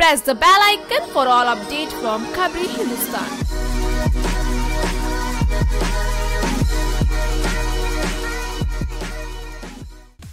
press the bell icon for all update from Khabri Hindustan.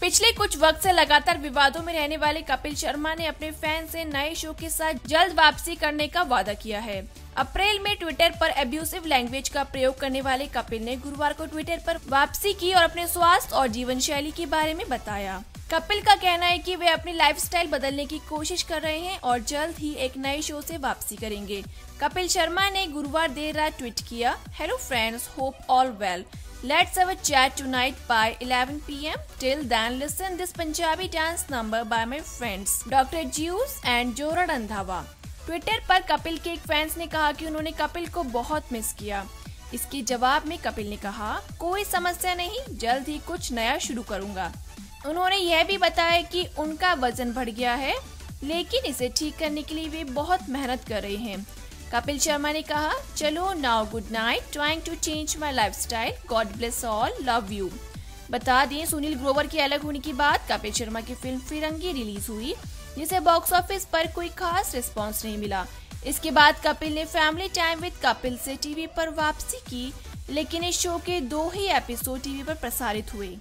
पिछले कुछ वक्त से लगातार विवादों में रहने वाले कपिल शर्मा ने अपने फ़ैन से नए शो के साथ जल्द वापसी करने का वादा किया है अप्रैल में ट्विटर पर एब्यूसिव लैंग्वेज का प्रयोग करने वाले कपिल ने गुरुवार को ट्विटर पर वापसी की और अपने स्वास्थ्य और जीवन शैली के बारे में बताया कपिल का कहना है कि वे अपनी लाइफस्टाइल बदलने की कोशिश कर रहे हैं और जल्द ही एक नए शो से वापसी करेंगे कपिल शर्मा ने गुरुवार देर रात ट्वीट किया hello friends hope all well Let's have a chat tonight by 11 pm. Till then, listen this Punjabi dance number by my friends Dr. Juice and Jora Randhawa. Twitter पर कपिल के एक फैंस ने कहा कि उन्होंने कपिल को बहुत मिस किया इसके जवाब में कपिल ने कहा कोई समस्या नहीं जल्द ही कुछ नया शुरू करूँगा उन्होंने यह भी बताया कि उनका वज़न बढ़ गया है, लेकिन इसे ठीक करने के लिए वे बहुत मेहनत कर रहे हैं। कपिल शर्मा ने कहा, चलो now good night trying to change my lifestyle God bless all love you बता दें, सुनील ग्रोवर के अलग होने के बाद कपिल शर्मा की फ़िल्म फिरंगी रिलीज़ हुई, जिसे बॉक्स ऑफ़िस पर कोई खास रिस्पॉन्स नहीं मिला। इसके बाद कपिल ने फैमिली टाइम विद कपिल से टीवी पर वापसी की, लेकिन इस शो के दो ही एपिसोड टीवी पर प्रसारित हुए।